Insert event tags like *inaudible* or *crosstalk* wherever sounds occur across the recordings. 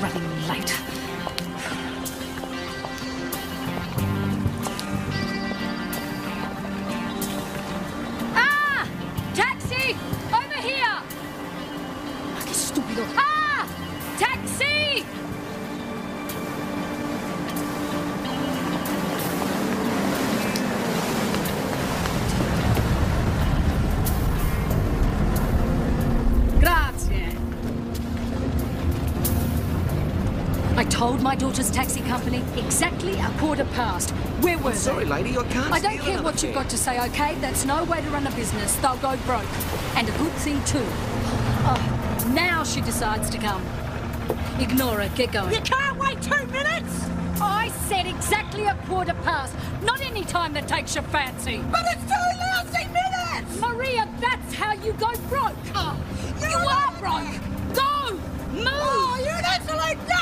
running late. My daughter's taxi company exactly a quarter past. Where were Sorry, they? lady, I can't I don't care another what you've got to say, okay? That's no way to run a business. They'll go broke. And a good thing, too. Oh, now she decides to come. Ignore her. Get going. You can't wait two minutes! I said exactly a quarter past, not any time that takes your fancy. But it's two lousy minutes! Maria, that's how you go broke. Oh, you you're broke. Go! Move! Oh, you're an absolute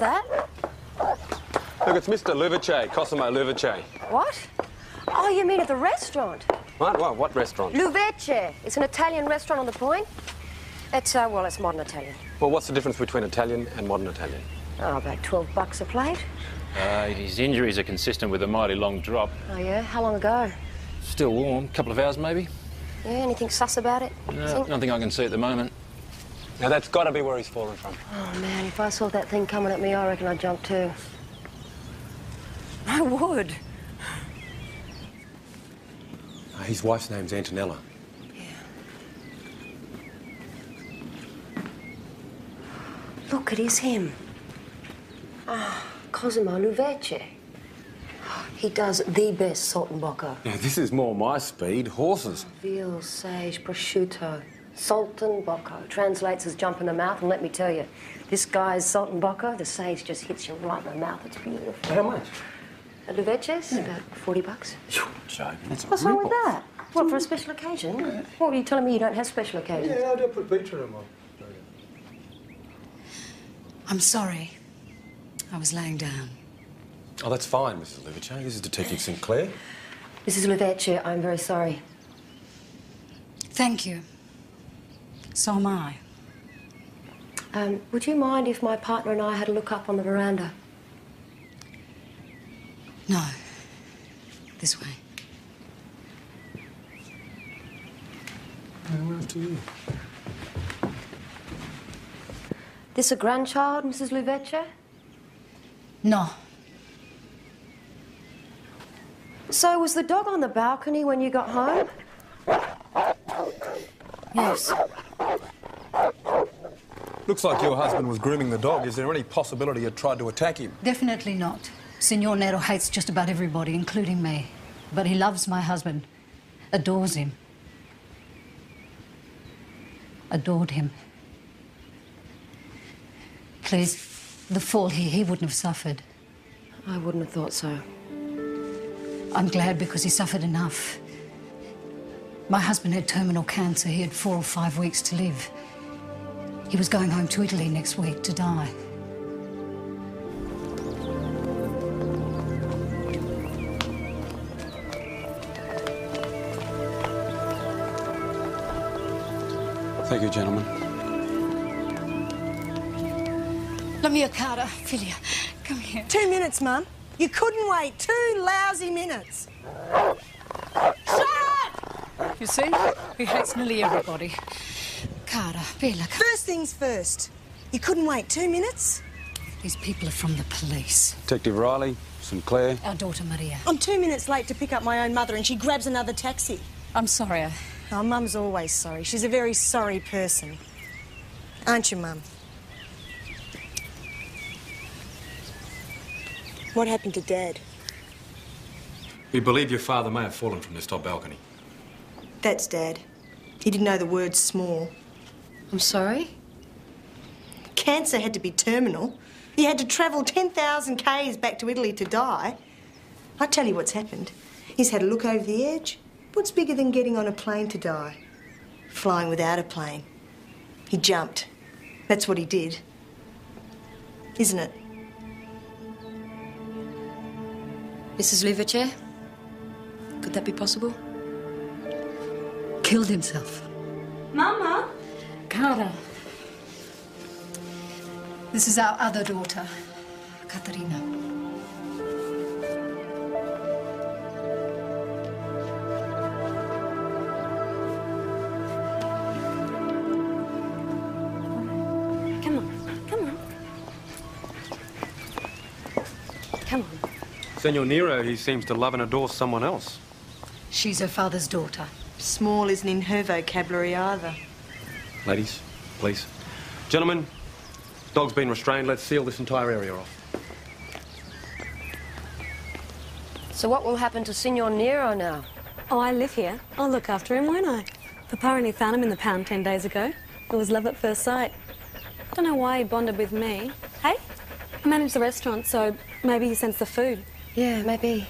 law that. Look, it's Mr. Luvice, Cosimo Luvice. What? Oh, you mean at the restaurant? What? What, what restaurant? Luvece. It's an Italian restaurant on the point. It's, uh, well, it's modern Italian. Well, what's the difference between Italian and modern Italian? Oh, about 12 bucks a plate. Uh, his injuries are consistent with a mighty long drop. Oh, yeah? How long ago? Still warm, a couple of hours maybe. Yeah, anything sus about it? No, Think- nothing I can see at the moment. Now, that's got to be where he's fallen from. Oh, man, if I saw that thing coming at me, I reckon I'd jump too. I would. Uh, his wife's name's Antonella. Yeah. Look, it is him. Ah, Cosimo Luvece. He does the best saltimbocca. Now, this is more my speed. Horses. Veal, sage, prosciutto, saltimbocca. Translates as jump in the mouth, and let me tell you, this guy's saltimbocca, the sage just hits you right in the mouth. It's beautiful. How much? A Luvece's about 40 bucks. Joe, that's What's wrong with that? What, for a special occasion? What, are you telling me you don't have special occasions? Yeah, I don't put pizza in my... I'm sorry. I was laying down. Oh, that's fine, Mrs. Luvice. This is Detective Sinclair. Mrs. Luvece, I'm very sorry. Thank you. So am I. Um, would you mind if my partner and I had a look up on the veranda? No. This way. after you. This a grandchild, Mrs. Luvece? No. So was the dog on the balcony when you got home? Yes. Looks like your husband was grooming the dog. Is there any possibility you tried to attack him? Definitely not. Signor Nero hates just about everybody, including me. But he loves my husband, adores him. Adored him. Please, the fall here, he wouldn't have suffered. I wouldn't have thought so. I'm glad because he suffered enough. My husband had terminal cancer. He had four or five weeks to live. He was going home to Italy next week to die. Thank you, gentlemen. Let me a Carter. Philia, come here. Two minutes, Mum. You couldn't wait two lousy minutes. You see? Oh. He hates nearly everybody. Carter, Bella, come. First things first. You couldn't wait two minutes? These people are from the police. Detective Riley, Sinclair. Our daughter Maria. I'm two minutes late to pick up my own mother and she grabs another taxi. I'm sorry. I... Oh, Mum's always sorry. She's a very sorry person. Aren't you, Mum? What happened to Dad? We believe your father may have fallen from this top balcony. That's Dad. He didn't know the word small. I'm sorry? Cancer had to be terminal. He had to travel 10,000 k's back to Italy to die. I tell you what's happened. He's had a look over the edge. What's bigger than getting on a plane to die? Flying without a plane. He jumped. That's what he did. Isn't it? Mrs. Louverture? Could that be possible? Killed himself. Mama? Carter. This is our other daughter, Katerina. Come on, come on. Come on. Signor Nero, he seems to love and adore someone else. She's her father's daughter. Small isn't in her vocabulary either. Ladies, please. Gentlemen, dog's been restrained. Let's seal this entire area off. So what will happen to Signor Nero now? Oh, I live here. I'll look after him, won't I? Papa only found him in the pound ten days ago. It was love at first sight. Don't know why he bonded with me. Hey, I manage the restaurant, so maybe he sends the food. Yeah, maybe.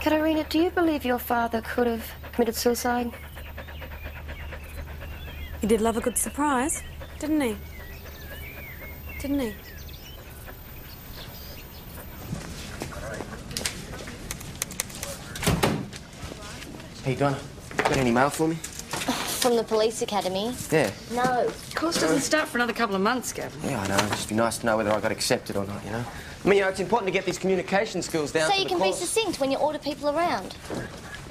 Katerina, do you believe your father could have committed suicide? He did love a good surprise, didn't he? Didn't he? Hey, Donna, got any mail for me? From the police academy? Yeah. No. Course doesn't start for another couple of months, Gavin. Yeah, I know. It'd just be nice to know whether I got accepted or not, you know? I mean, you know, it's important to get these communication skills down So you the can be succinct when you order people around.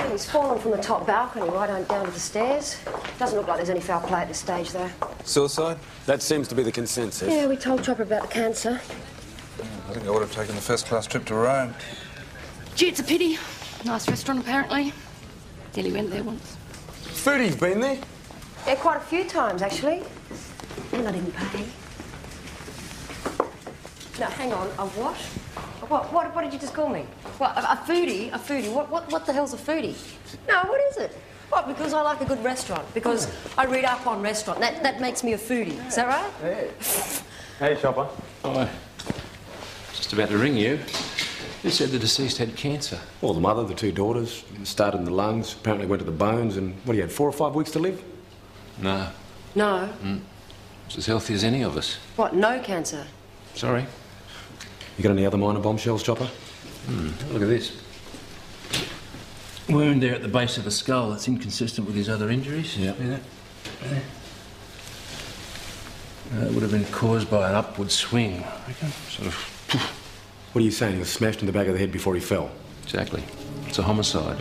Well, he's fallen from the top balcony right on down to the stairs. Doesn't look like there's any foul play at this stage, though. Suicide? That seems to be the consensus. Yeah, we told Chopper about the cancer. I think I would have taken the first class trip to Rome. Gee, it's a pity. Nice restaurant, apparently. Nearly went there once. Foodie's been there. Yeah, quite a few times, actually. And I didn't pay. No, hang on. A what? A what? What, what did you just call me? What, a, a foodie? A foodie? What, what, what the hell's a foodie? No, what is it? What, because I like a good restaurant? Because I read up on restaurant. That, that makes me a foodie. Is that right? Hey, Chopper. Oh, just about to ring you. You said the deceased had cancer. Well, the mother, the two daughters, started in the lungs, apparently went to the bones, and what, he had four or five weeks to live? No, No. Mm. it's as healthy as any of us. What, no cancer? Sorry. You got any other minor bombshells, Chopper? Look at this. Wound there at the base of the skull. That's inconsistent with his other injuries. Yeah. See that? There. Uh, it would have been caused by an upward swing, I. Sort of. What are you saying? He was smashed in the back of the head before he fell? Exactly. It's a homicide.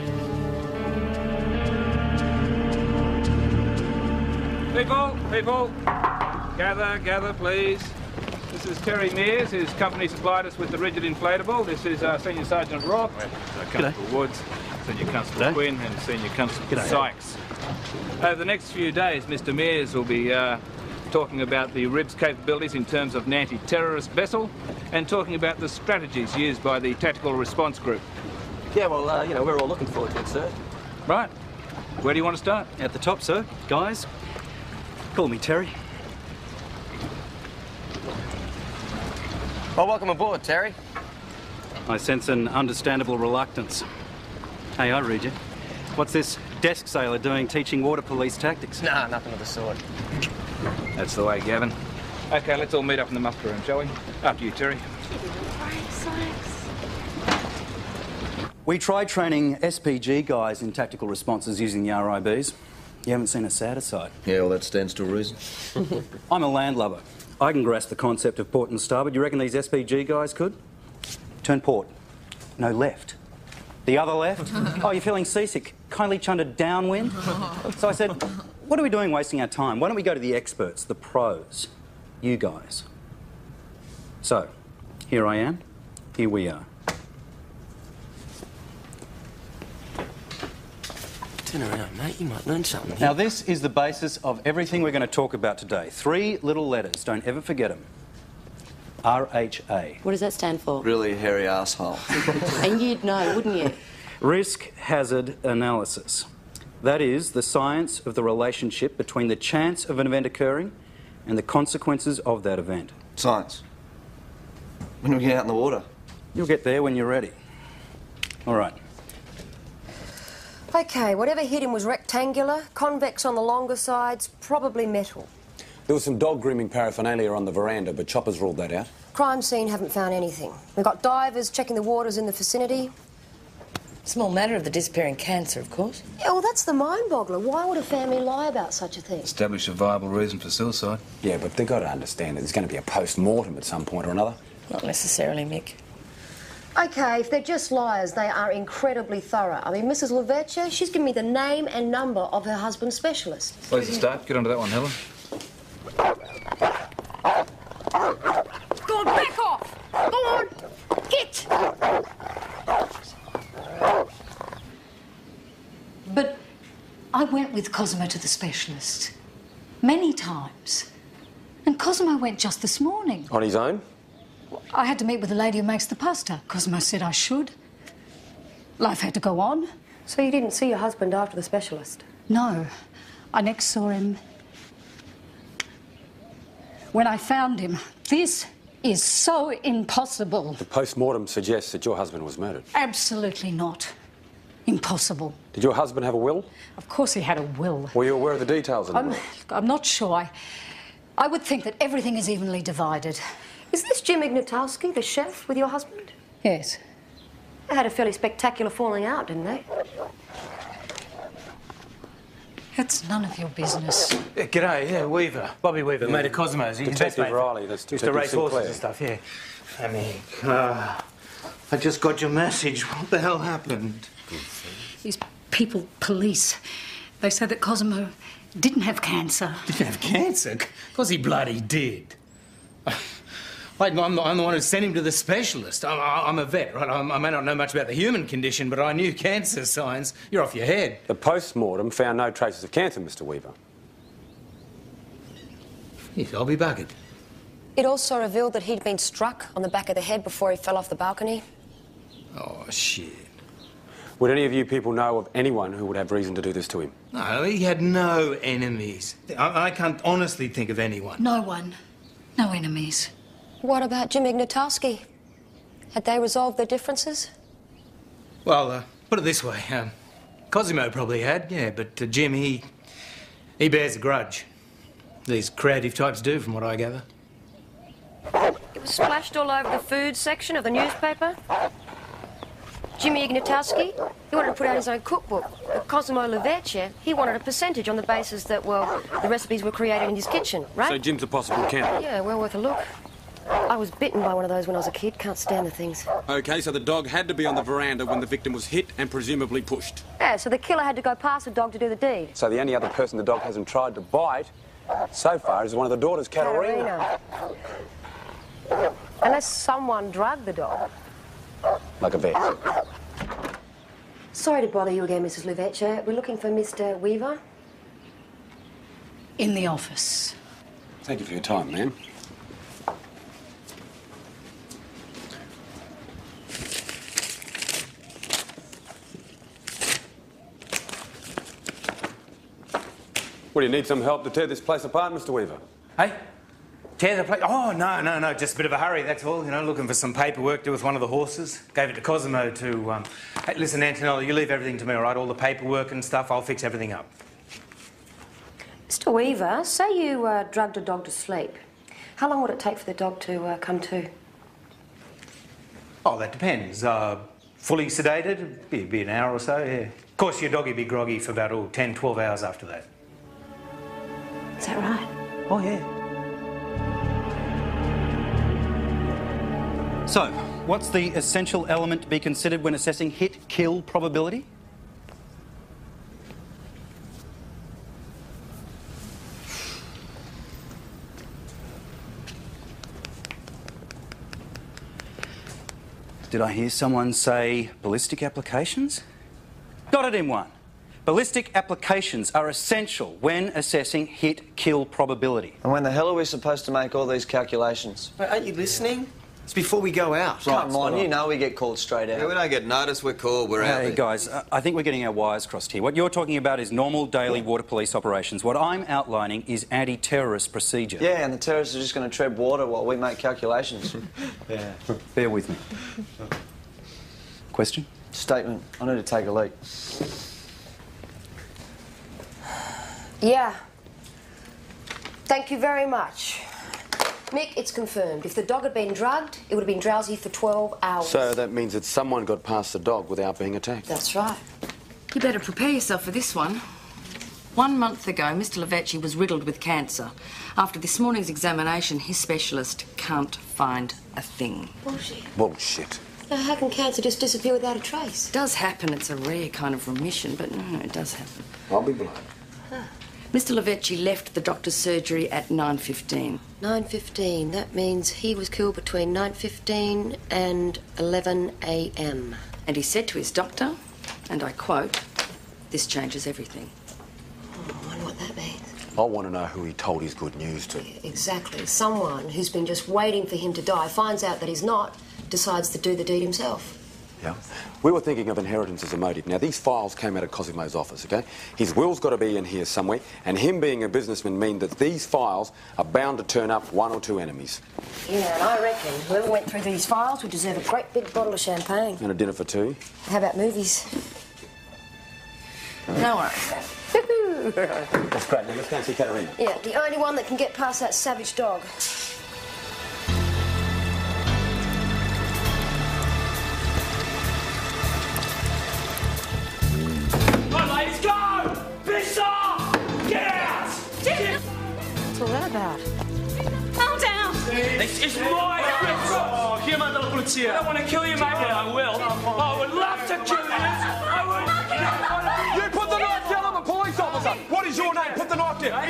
People, people, gather, gather, please. This is Terry Mears, whose company supplied us with the rigid inflatable. This is uh, Senior Sergeant Rock, uh, Constable Woods, Senior Constable Quinn, and Senior Constable Sykes. Over the next few days, Mr. Mears will be uh, talking about the RIB's capabilities in terms of an anti-terrorist vessel, and talking about the strategies used by the Tactical Response Group. Yeah, well, uh, you know, we're all looking forward to it, sir. Right. Where do you want to start? At the top, sir. Guys, call me Terry. Well, welcome aboard, Terry. I sense an understandable reluctance. Hey, I read you. What's this desk sailor doing teaching water police tactics? Nah, nothing of the sort. That's the way, Gavin. Okay, let's all meet up in the muster room, shall we? After you, Terry. We tried training SPG guys in tactical responses using the RIBs. You haven't seen a sadder sight. Yeah, well, that stands to reason. *laughs* I'm a landlubber. I can grasp the concept of port and starboard. You reckon these SPG guys could? Turn port. No, left. The other left? *laughs* oh, you're feeling seasick. Kindly chunder downwind. So I said, what are we doing wasting our time? Why don't we go to the experts, the pros? You guys. So, here I am. Here we are. Around, mate. You might learn something. Now, this is the basis of everything we're going to talk about today. Three little letters. Don't ever forget them. RHA. What does that stand for? Really hairy asshole. and you'd know, wouldn't you? Risk hazard analysis. That is the science of the relationship between the chance of an event occurring and the consequences of that event. Science. When we get out in the water? You'll get there when you're ready. All right. Okay, whatever hit him was rectangular, convex on the longer sides, probably metal. There was some dog grooming paraphernalia on the veranda, but Choppers ruled that out. Crime scene haven't found anything. We've got divers checking the waters in the vicinity. Small matter of the disappearing cancer, of course. Yeah, well, that's the mind boggler. Why would a family lie about such a thing? Establish a viable reason for suicide. Yeah, but they've got to understand that there's going to be a post-mortem at some point or another. Not necessarily, Mick. Okay, if they're just liars, they are incredibly thorough. I mean, Mrs. Leveche, she's given me the name and number of her husband's specialist. Where's the start? Get onto that one, Helen. Go on, back off! Go on! Hit! But I went with Cosimo to the specialist many times. And Cosimo went just this morning. On his own? I had to meet with the lady who makes the pasta. Cosmo said I should. Life had to go on. So you didn't see your husband after the specialist? No. I next saw him when I found him. This is so impossible. The post-mortem suggests that your husband was murdered. Absolutely not. Impossible. Did your husband have a will? Of course he had a will. Were you aware of the details of the I'm, will? I'm not sure. I, I would think that everything is evenly divided. Is this Jim Ignatowski, the chef, with your husband? Yes. They had a fairly spectacular falling out, didn't they? It's none of your business. Yeah, g'day, yeah, Weaver. Bobby Weaver, mate of Cosmo's. He's Detective best mate. Riley, that's Used to Detective race horses Sinclair. and stuff, yeah. I mean, uh, I just got your message. What the hell happened? These people, police, they say that Cosimo didn't have cancer. Didn't have cancer? Because he bloody did. Like, I'm, the, I'm the one who sent him to the specialist. I'm, I'm a vet, right? I'm, I may not know much about the human condition, but I knew cancer signs. You're off your head. The post-mortem found no traces of cancer, Mr Weaver. Yes, I'll be buggered. It also revealed that he'd been struck on the back of the head before he fell off the balcony. Oh, shit. Would any of you people know of anyone who would have reason to do this to him? No, he had no enemies. I, I can't honestly think of anyone. No one. No enemies. What about Jim Ignatowski? Had they resolved their differences? Well, uh, put it this way. Um, Cosimo probably had, yeah, but uh, Jim, he. he bears a grudge. These creative types do, from what I gather. It was splashed all over the food section of the newspaper. Jimmy Ignatowski, he wanted to put out his own cookbook. Uh, Cosimo Leveche, he wanted a percentage on the basis that, well, the recipes were created in his kitchen, right? So Jim's a possible candidate. Yeah, well worth a look. I was bitten by one of those when I was a kid. Can't stand the things. Okay, so the dog had to be on the veranda when the victim was hit and presumably pushed. Yeah, so the killer had to go past the dog to do the deed. So the only other person the dog hasn't tried to bite so far is one of the daughters, Katerina. Katerina. Unless someone drugged the dog. Like a vet. Sorry to bother you again, Mrs. Leveche. We're looking for Mr. Weaver. In the office. Thank you for your time, ma'am. What, do you need some help to tear this place apart, Mr Weaver? Hey? Tear the place? Oh, no, no, no, just a bit of a hurry, that's all. You know, looking for some paperwork to do with one of the horses. Gave it to Cosimo to. Um... Hey, listen, Antonella, you leave everything to me, all right? All the paperwork and stuff, I'll fix everything up. Mr. Weaver, say you uh, drugged a dog to sleep. How long would it take for the dog to uh, come to? Oh, that depends. Uh, fully sedated, be, be an hour or so, yeah. Of course, your doggy be groggy for about oh, 10, 12 hours after that. Is that right? Oh, yeah. So, what's the essential element to be considered when assessing hit kill probability? Did I hear someone say ballistic applications? Got it in one. Ballistic applications are essential when assessing hit kill probability. And when the hell are we supposed to make all these calculations? Wait, aren't you listening? It's before we go out. Come on, you know we get called straight out. Yeah, we don't get noticed, we're called, we're out Hey guys, I think we're getting our wires crossed here. What you're talking about is normal daily water police operations. What I'm outlining is anti-terrorist procedure. Yeah, and the terrorists are just going to tread water while we make calculations. *laughs* yeah. Bear with me. Question? Statement. I need to take a leak. Yeah. Thank you very much. Mick, it's confirmed. If the dog had been drugged, it would have been drowsy for 12 hours. So that means that someone got past the dog without being attacked. That's right. You better prepare yourself for this one. One month ago, Mr. Lavecchi was riddled with cancer. After this morning's examination, his specialist can't find a thing. Bullshit. Bullshit. Now, how can cancer just disappear without a trace? It does happen. It's a rare kind of remission, but no, it does happen. I'll be blind. Mr. Lavecchi left the doctor's surgery at 9.15. 9.15. That means he was killed between 9.15 and 11 a.m. And he said to his doctor, and I quote, this changes everything. Oh, I wonder what that means. I want to know who he told his good news to. Exactly. Someone who's been just waiting for him to die finds out that he's not, decides to do the deed himself. Yeah. We were thinking of inheritance as a motive. Now, these files came out of Cosimo's office, okay? His will's got to be in here somewhere, and him being a businessman mean that these files are bound to turn up one or two enemies. Yeah, and I reckon whoever went through these files would deserve a great big bottle of champagne. And a dinner for two. How about movies? No worries. That's great. Now, let's go and see Katerina. Yeah, the only one that can get past that savage dog. That about? Calm down! This is my restaurant! Here, my little polizia. I don't want to kill you, mate, but I will. I would love to kill you. I would. You put the knife down on the police officer! What is your name? Put the knife down!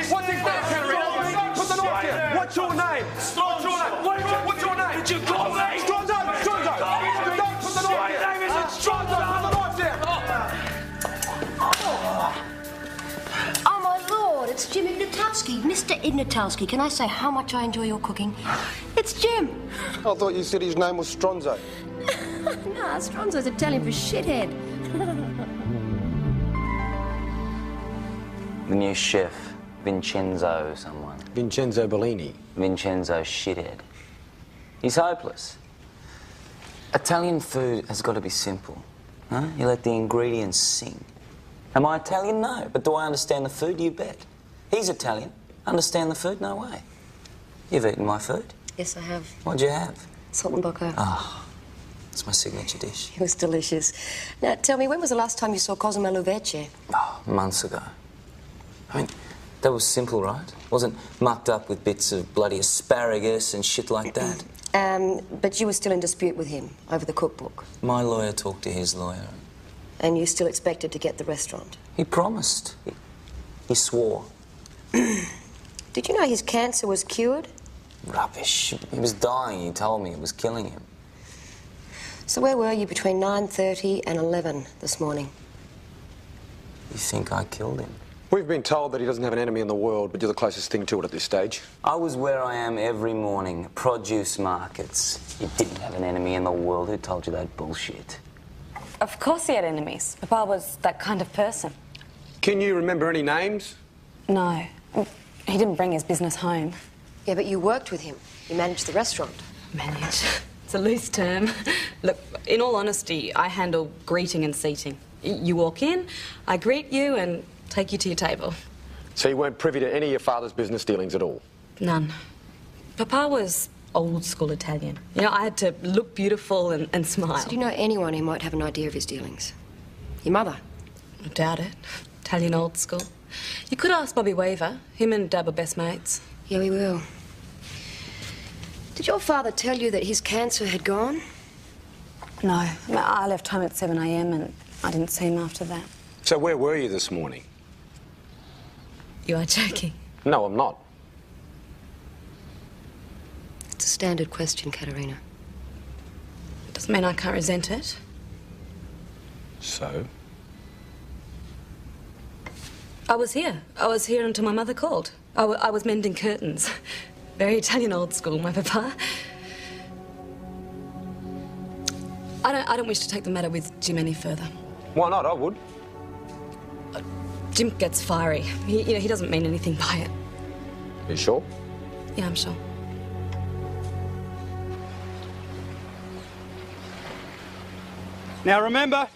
Mr. Ignatowski, can I say how much I enjoy your cooking? It's Jim. I thought you said his name was Stronzo. *laughs* nah, Stronzo's Italian for shithead. *laughs* The new chef, Vincenzo someone. Vincenzo Bellini. Vincenzo shithead. He's hopeless. Italian food has got to be simple. Huh? You let the ingredients sing. Am I Italian? No. But do I understand the food? You bet. He's Italian. Understand the food? No way. You've eaten my food. Yes, I have. What'd you have? Saltimbocca. Ah, it's my signature dish. It was delicious. Now, tell me, when was the last time you saw Cosimo Lovecchio? Months ago. I mean, that was simple, right? Wasn't mucked up with bits of bloody asparagus and shit like that. *clears throat* Um, but you were still in dispute with him over the cookbook, My lawyer talked to his lawyer. and you still expected to get the restaurant. He promised. He, he swore. *clears throat* Did you know his cancer was cured? Rubbish. He was dying. He told me it was killing him. So where were you between 9.30 and 11 this morning? You think I killed him? We've been told that he doesn't have an enemy in the world, but you're the closest thing to it at this stage. I was where I am every morning, produce markets. You didn't have an enemy in the world. Who told you that bullshit? Of course he had enemies. Papa was that kind of person. Can you remember any names? No. He didn't bring his business home. Yeah, but you worked with him. You managed the restaurant. Manage. *laughs* It's a loose term. *laughs* Look, in all honesty, I handle greeting and seating. You walk in, I greet you and take you to your table. So you weren't privy to any of your father's business dealings at all? None. Papa was old school Italian. You know, I had to look beautiful and, and smile. So do you know anyone who might have an idea of his dealings? Your mother? I doubt it. Italian old school. You could ask Bobby Weaver. Him and Dad were best mates. Yeah, we will. Did your father tell you that his cancer had gone? No. I I left home at 7am and I didn't see him after that. So where were you this morning? You are joking. No, I'm not. It's a standard question, Katerina. Doesn't mean I can't resent it. So? I was here. I was here until my mother called. I, w- I was mending curtains. *laughs* Very Italian old school, my papa. I don't, I don't wish to take the matter with Jim any further. Why not? I would. Jim gets fiery. He, you know, he doesn't mean anything by it. You sure? Yeah, I'm sure. Now remember,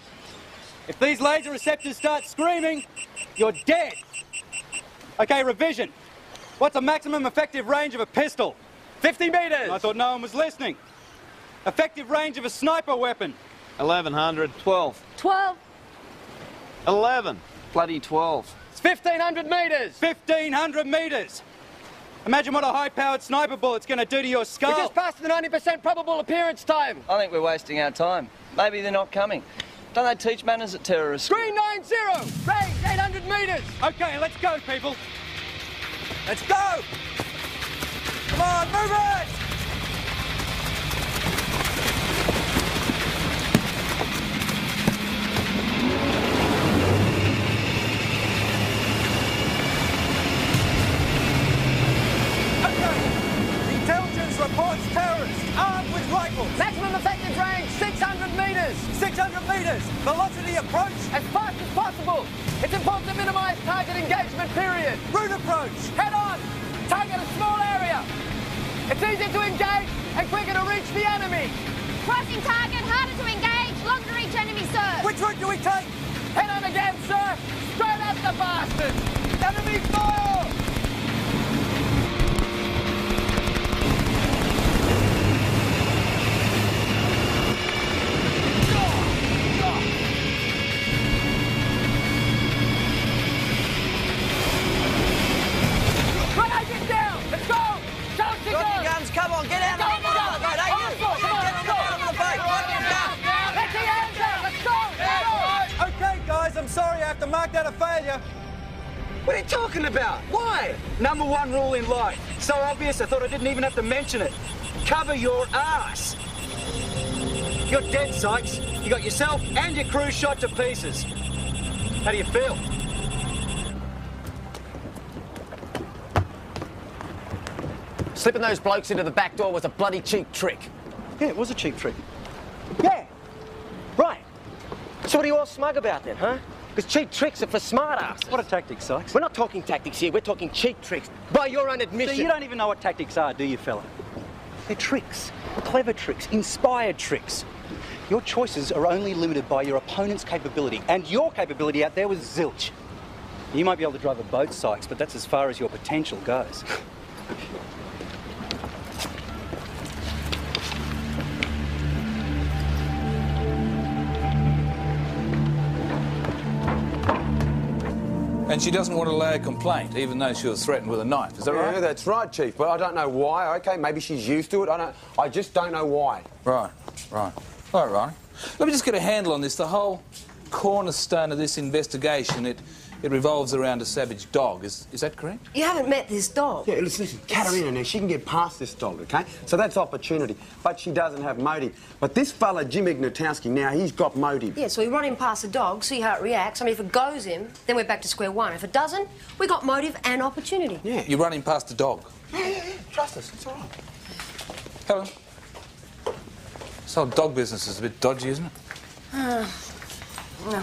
if these laser receptors start screaming, you're dead. Okay, revision. What's the maximum effective range of a pistol? 50 metres. I thought no one was listening. Effective range of a sniper weapon. 1100. 12. 12. 11. Bloody 12. It's 1500 metres. 1500 metres. Imagine what a high-powered sniper bullet's going to do to your skull. We just passed the 90% probable appearance time. I think we're wasting our time. Maybe they're not coming. Don't they teach manners at terrorist school? Green 90. Range 800 metres. Okay, let's go, people. Let's go. Come on, move it. Didn't even have to mention it. Cover your ass. You're dead, Sykes. You got yourself and your crew shot to pieces. How do you feel? Slipping those blokes into the back door was a bloody cheap trick. Yeah, it was a cheap trick. Yeah. Right. So what are you all smug about then, huh? Because cheap tricks are for smart asses. What are tactics, Sykes? We're not talking tactics here, we're talking cheap tricks. By your own admission. So you don't even know what tactics are, do you, fella? They're tricks. Clever tricks. Inspired tricks. Your choices are only limited by your opponent's capability, and your capability out there was zilch. You might be able to drive a boat, Sykes, but that's as far as your potential goes. And she doesn't want to lay a complaint, even though she was threatened with a knife. Is that yeah, right? that's right, Chief. But I don't know why. Okay, maybe she's used to it. I don't. I just don't know why. Right, right. All right, Ronnie. Let me just get a handle on this. The whole cornerstone of this investigation, it It revolves around a savage dog. Is, is that correct? You haven't met this dog. Yeah, listen, listen, Katerina now, she can get past this dog, okay? So that's opportunity. But she doesn't have motive. But this fella, Jim Ignatowski, now he's got motive. Yeah, so we run him past the dog, see how it reacts. I mean, if it goes him, then we're back to square one. If it doesn't, we got motive and opportunity. Yeah. You're running past the dog. Yeah, yeah, yeah. Trust us, it's all right. Helen. This whole dog business is a bit dodgy, isn't it? Uh, no.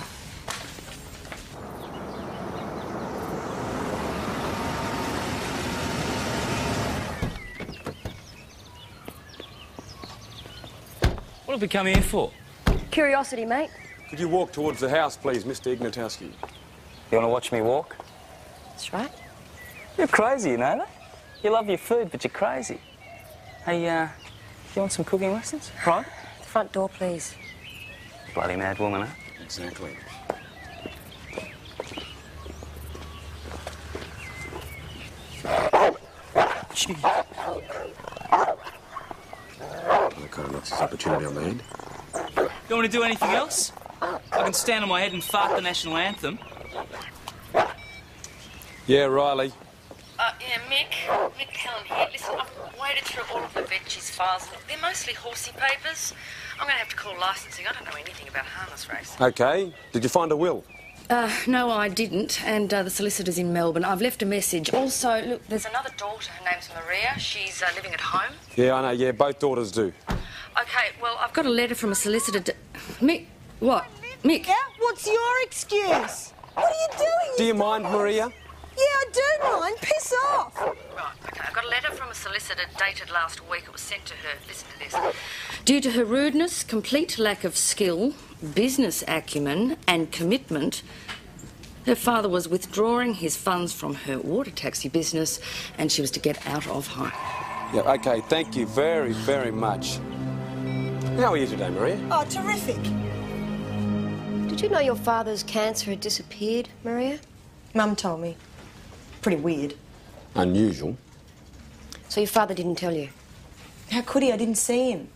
What have we come here for? Curiosity, mate. Could you walk towards the house, please, Mr. Ignatowski? You want to watch me walk? That's right. You're crazy, you know that? You love your food, but you're crazy. Hey, uh, you want some cooking lessons? Right? The front door, please. Bloody mad woman, huh? Exactly. That kind of knocks his opportunity on the head. You want to do anything else? I can stand on my head and fart the national anthem. Yeah, Riley. Uh, yeah, Mick. Mick Helen here. Listen, I've waded through all of the Vetch's files. They're mostly horsey papers. I'm going to have to call licensing. I don't know anything about harness racing. Okay. Did you find a will? Uh, no, I didn't. And uh, the solicitor's in Melbourne. I've left a message. Also, look, there's another daughter. Her name's Maria. She's uh, living at home. Yeah, I know. Yeah, both daughters do. Okay, well, I've got a letter from a solicitor to... Mick, what? Mick? Yeah? What's your excuse? What are you doing? Do you mind, Maria? Yeah, I do mind. Piss off. Right, okay. I got a letter from a solicitor dated last week. It was sent to her. Listen to this. Due to her rudeness, complete lack of skill, business acumen, and commitment, her father was withdrawing his funds from her water taxi business and she was to get out of home. Yeah, okay. Thank you very, very much. How are you today, Maria? Oh, terrific. Did you know your father's cancer had disappeared, Maria? Mum told me. Pretty weird. Unusual. So your father didn't tell you? How could he? I didn't see him.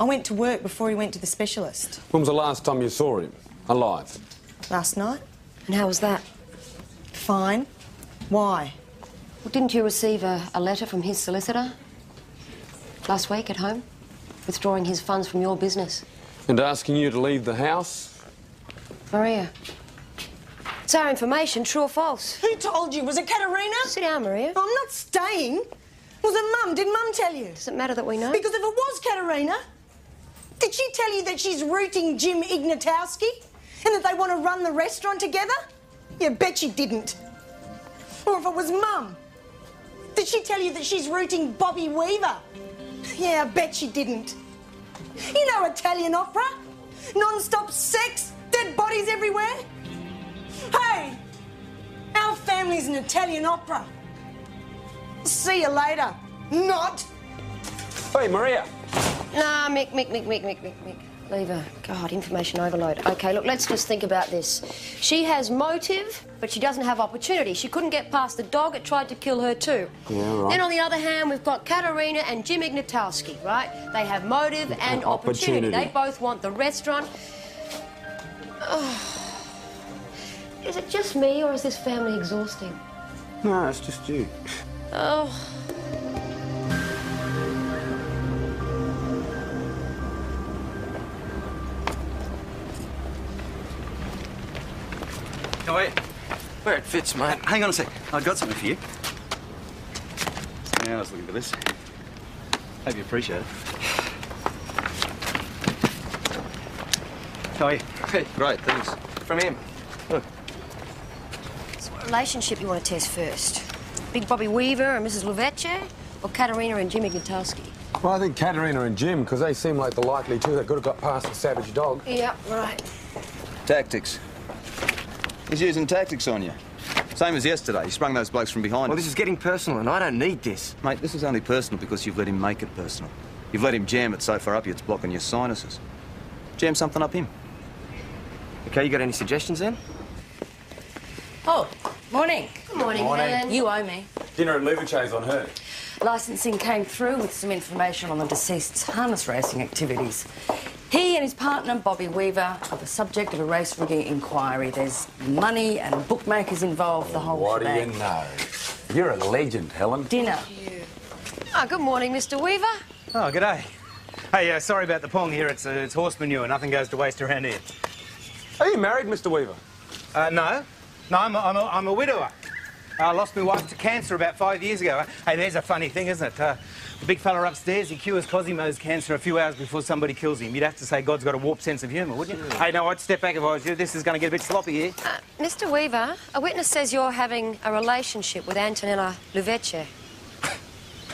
I went to work before he went to the specialist. When was the last time you saw him? Alive? Last night. And how was that? Fine. Why? Well, didn't you receive a, a letter from his solicitor last week at home? Withdrawing his funds from your business? And asking you to leave the house? Maria. It's our information, true or false? Who told you? Was it Katerina? Sit down, Maria. I'm not staying. Was it Mum? Did Mum tell you? Does it matter that we know? Because if it was Katerina, did she tell you that she's rooting Jim Ignatowski? And that they want to run the restaurant together? You bet she didn't. Or if it was Mum, did she tell you that she's rooting Bobby Weaver? Yeah, I bet she didn't. You know Italian opera? Non-stop sex, dead bodies everywhere? Hey, our family's an Italian opera. See you later. Not. Hey, Maria. Nah, Mick, Mick, Mick, Mick, Mick, Mick, Mick. Leave her. God, information overload. Okay, look, let's just think about this. She has motive, but she doesn't have opportunity. She couldn't get past the dog. It tried to kill her too. Yeah, right. Then on the other hand, we've got Katerina and Jim Ignatowski, right? They have motive and opportunity. Opportunity. They both want the restaurant. Oh. Is it just me, or is this family exhausting? No, it's just you. Oh. Oh, wait. Where it fits, mate. Hang on a sec. I've got something for you. Yeah, I was looking for this. Hope you appreciate it. How are you? Hey, great, thanks. From him. Look. So what relationship you want to test first? Big Bobby Weaver and Mrs. Loveche? Or Katerina and Jimmy Ignatowski? Well, I think Katerina and Jim, because they seem like the likely two that could have got past the savage dog. Yeah, right. Tactics. He's using tactics on you. Same as yesterday. He sprung those blokes from behind. Well, this is getting personal, and I don't need this. Mate, this is only personal because you've let him make it personal. You've let him jam it so far up you it's blocking your sinuses. Jam something up him. Okay, you got any suggestions then? Oh, morning. Good morning, Morning. Helen. You owe me. Dinner at Leverchay's on her. Licensing came through with some information on the deceased's harness racing activities. He and his partner, Bobby Weaver, are the subject of a race rigging inquiry. There's money and bookmakers involved, the whole thing. What do you know? You're a legend, Helen. Dinner. Oh, good morning, Mr. Weaver. Oh, g'day. Hey, uh, sorry about the pong here. It's, uh, it's horse manure. Nothing goes to waste around here. Are you married, Mr. Weaver? Uh, no. No, I'm a, I'm a, I'm a widower. I lost my wife to cancer about five years ago. Hey, there's a funny thing, isn't it? Uh, the big fella upstairs, he cures Cosimo's cancer a few hours before somebody kills him. You'd have to say God's got a warped sense of humour, wouldn't you? Hey, no, I'd step back if I was you. This is going to get a bit sloppy here. Uh, Mr. Weaver, a witness says you're having a relationship with Antonella Luveche.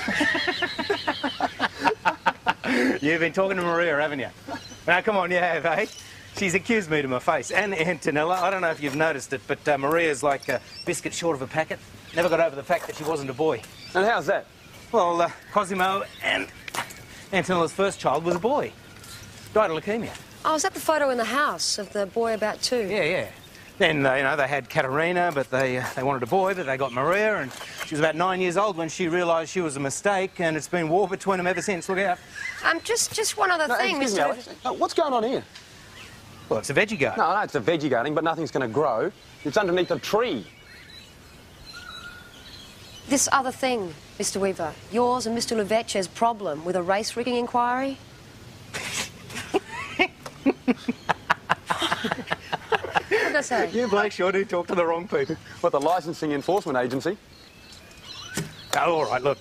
*laughs* You've been talking to Maria, haven't you? Now, come on, you have, eh? She's accused me to my face. And Antonella, I don't know if you've noticed it, but uh, Maria's like a biscuit short of a packet. Never got over the fact that she wasn't a boy. And how's that? Well, uh, Cosimo and Antonella's first child was a boy. Died of leukemia. Oh, is that the photo in the house of the boy about two? Yeah, yeah. Then, uh, you know, they had Katerina, but they, uh, they wanted a boy, but they got Maria, and she was about nine years old when she realised she was a mistake, and it's been war between them ever since. Look out. Um, just, just one other No, thing, Mr. me, Alex. Uh, what's going on here? Well, it's a veggie garden. No, no, it's a veggie garden, but nothing's going to grow. It's underneath a tree. This other thing, Mr. Weaver, yours and Mr. Luveche's problem with a race rigging inquiry. what did I say? You blokes sure do talk to the wrong people. What, the licensing enforcement agency? Oh, all right, look.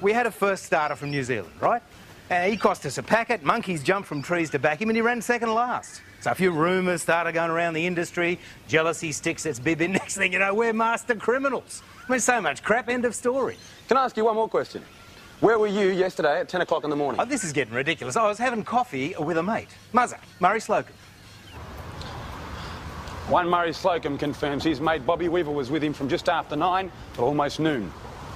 We had a first starter from New Zealand, right? Uh, he cost us a packet. Monkeys jumped from trees to back him, and he ran second last. So a few rumours started going around the industry. Jealousy sticks its bib in. *laughs* Next thing you know, we're master criminals. I mean, so much crap. End of story. Can I ask you one more question? Where were you yesterday at 10 o'clock in the morning? Oh, this is getting ridiculous. I was having coffee with a mate. Muzzer, Murray Slocum. One Murray Slocum confirms his mate Bobby Weaver was with him from just after nine to almost noon.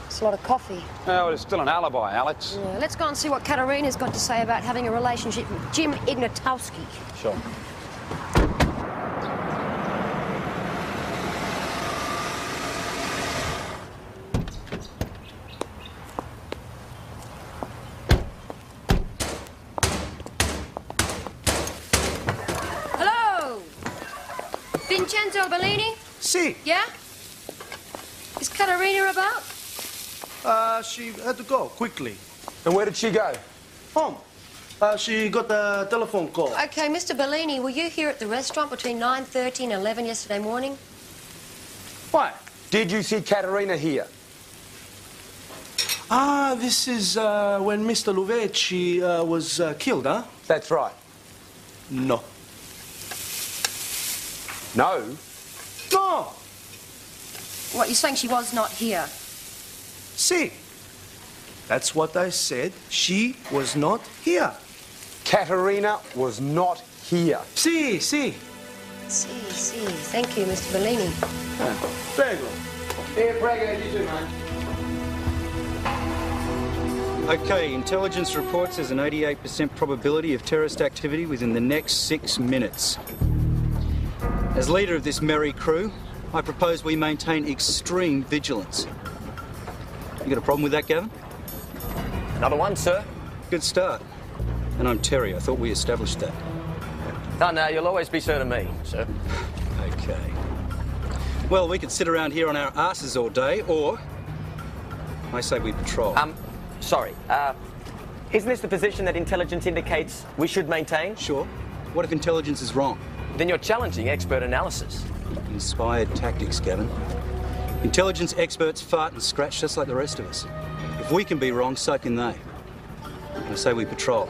It's a lot of coffee. Oh, it's still an alibi, Alex. Yeah, let's go and see what Katerina's got to say about having a relationship with Jim Ignatowski. Sure. Hello! Vincenzo Bellini? Si. Yeah? Is Katerina about? Uh, she had to go quickly. And where did she go? Home. Uh, she got a telephone call. Okay, Mr. Bellini, were you here at the restaurant between 9.30 and 11 yesterday morning? Why? Did you see Katerina here? Ah, this is uh, when Mr. Luvecci uh, was uh, killed, huh? That's right. No. No? No. What, you're saying she was not here? Si. That's what I said. She was not here. Katerina was not here. Si, si. See, see. Thank you, Mr. Bellini. Prego. Here, Prego, you too, mate. Okay, intelligence reports there's an 88% probability of terrorist activity within the next six minutes. As leader of this merry crew, I propose we maintain extreme vigilance. You got a problem with that, Gavin? Another one, sir. Good start. And I'm Terry. I thought we established that. No, no, you'll always be sir to me, sir. *sighs* Okay. Well, we could sit around here on our asses all day, or I say we patrol. Um, sorry. Uh, isn't this the position that intelligence indicates we should maintain? Sure. What if intelligence is wrong? Then you're challenging expert analysis. Inspired tactics, Gavin. Intelligence experts fart and scratch just like the rest of us. If we can be wrong, so can they. And I say we patrol.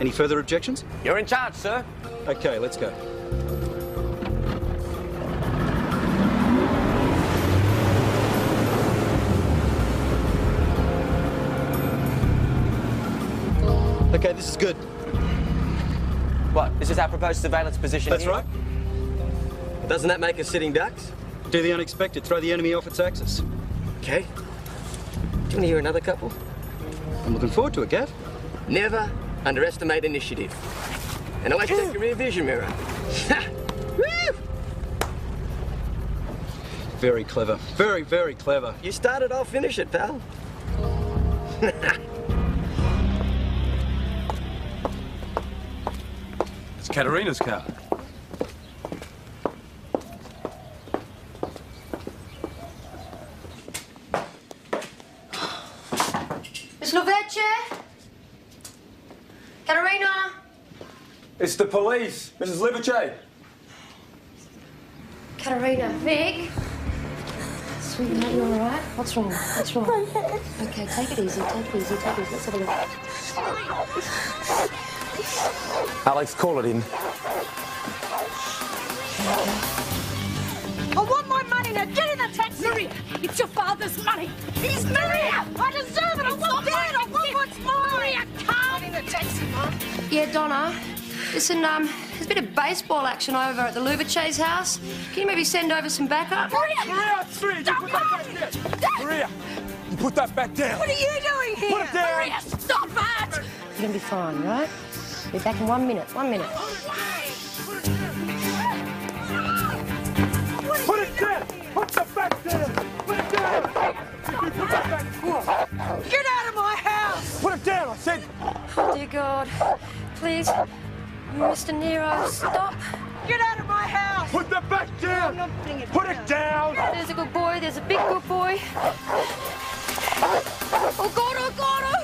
Any further objections? You're in charge, sir. Okay, let's go. Okay, this is good. What? This is our proposed surveillance position That's here? right. Doesn't that make us sitting ducks? Do the unexpected, throw the enemy off its axis. Okay. Do you want to hear another couple? I'm looking forward to it, Gav. Never underestimate initiative. And always check your rear vision mirror. *laughs* Very clever. Very, very clever. You started, I'll finish it, pal. *laughs* It's Katerina's car. Miss Loveche? Katerina? It's the police, Mrs. Liverchay. Katerina. Vic? Sweetheart, you all right? What's wrong? What's wrong? My head. Okay, take it easy, take it easy, take it easy. Let's have a look. Alex, call it in. I want my money now. Get in the taxi. Maria, it's your father's money. He's Maria. I deserve it. I want that. I want what's mine. Maria, come in the taxi, Mum. Yeah, Donna. Listen, um, there's a bit of baseball action over at the Louverchase house. Can you maybe send over some backup? Maria! Maria, Maria, you put that back down. Maria, you put that back down. What are you doing here? Put it down. Maria, stop it! You're gonna be fine, right? Be back in one minute. One minute. Put it down. Put the back down. Put it down. You put that back. Get out of my house! Put it down, I said. Oh, dear God. Please, Mr. Nero, stop. Get out of my house! Put the back down. Put it down. There's a good boy. There's a big good boy. Oh, God, oh, God, oh!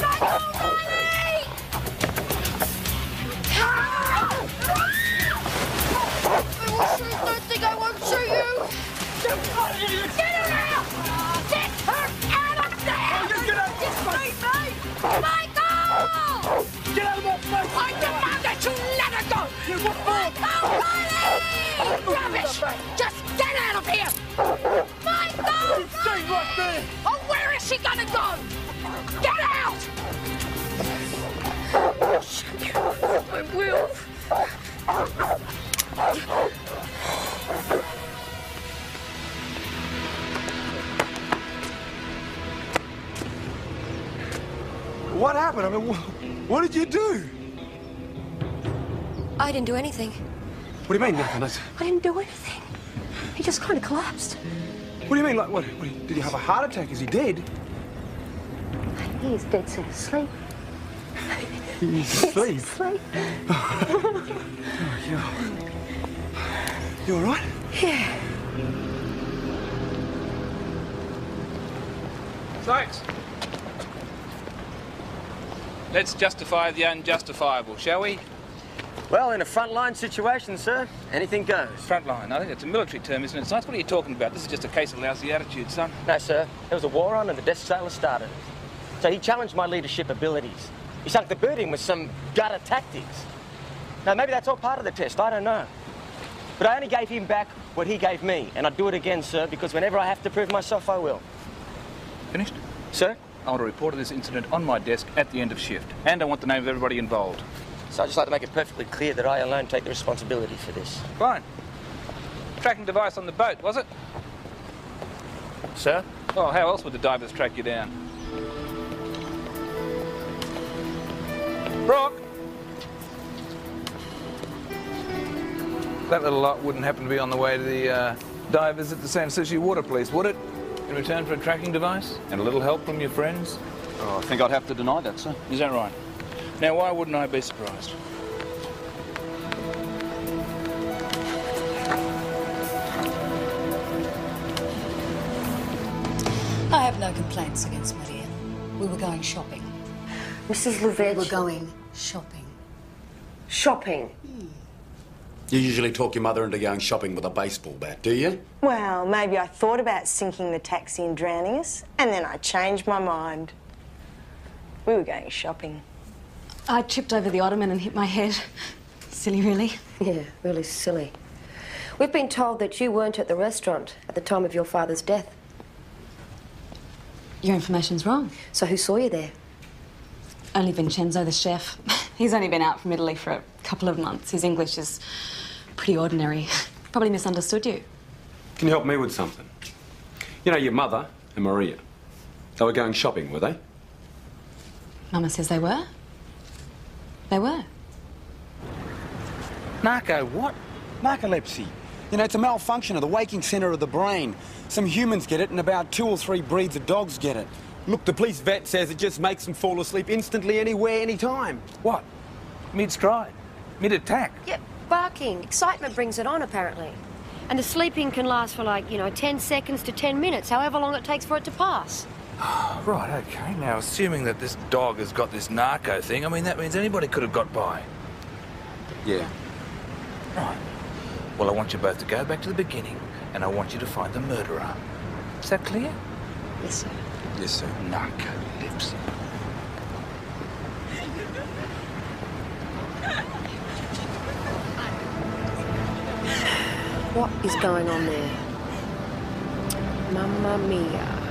Michael Riley! I won't shoot. Don't think I won't shoot you. Get her out! Get her out of there! Oh, Just get out. Just leave me! Michael! Get out of my face. Riley! Rubbish! Just get out of here! Michael! Stay right there. Oh, where is she gonna go? Get out! I will. What happened? I mean, wh- what did you do? I didn't do anything. What do you mean, nothing? That's- I didn't do anything. He just kind of collapsed. What do you mean? Like, what? what did he have a heart attack? Is he dead? He's is dead set asleep. He's asleep. Asleep. *laughs* You all right? Yeah. Thanks. Let's justify the unjustifiable, shall we? Well, in a frontline situation, sir, anything goes. Frontline. I think it's a military term, isn't it? Sykes, what are you talking about? This is just a case of lousy attitude, son. No, sir. There was a war on and the desk sailor started it. So he challenged my leadership abilities. He sunk the bird in with some gutter tactics. Now, maybe that's all part of the test. I don't know. But I only gave him back what he gave me. And I'd do it again, sir, because whenever I have to prove myself, I will. Finished? Sir? I want a report of this incident on my desk at the end of shift. And I want the name of everybody involved. So I'd just like to make it perfectly clear that I alone take the responsibility for this. Fine. Tracking device on the boat, was it? Sir? Oh, how else would the divers track you down? Brock! That little lot wouldn't happen to be on the way to the uh, divers at the Sans Souci Water Police, would it? In return for a tracking device and a little help from your friends? Oh, I think I'd have to deny that, sir. Is that right? Now, why wouldn't I be surprised? I have no complaints against Maria. We were going shopping. Mrs. Louvet. We were going shopping. Shopping. You usually talk your mother into going shopping with a baseball bat, do you? Well, maybe I thought about sinking the taxi and drowning us, and then I changed my mind. We were going shopping. I tripped over the ottoman and hit my head. Silly, really. Yeah, really silly. We've been told that you weren't at the restaurant at the time of your father's death. Your information's wrong. So who saw you there? Only Vincenzo, the chef. *laughs* He's only been out from Italy for a couple of months. His English is pretty ordinary. *laughs* Probably misunderstood you. Can you help me with something? You know, your mother and Maria, they were going shopping, were they? Mama says they were. They were. Narco what? Narcolepsy. You know, it's a malfunction of the waking centre of the brain. Some humans get it, and about two or three breeds of dogs get it. Look, the police vet says it just makes them fall asleep instantly, anywhere, anytime. What? Mid-stride? mid-attack. Yep, barking. Excitement brings it on, apparently. And the sleeping can last for like, you know, 10 seconds to 10 minutes, however long it takes for it to pass. *sighs* Right, okay. Now, assuming that this dog has got this narco thing, I mean, that means anybody could have got by. Yeah. Right. Well, I want you both to go back to the beginning, and I want you to find the murderer. Is that clear? Yes, sir. Yes, sir. Narco lips. What is going on there? Mamma mia.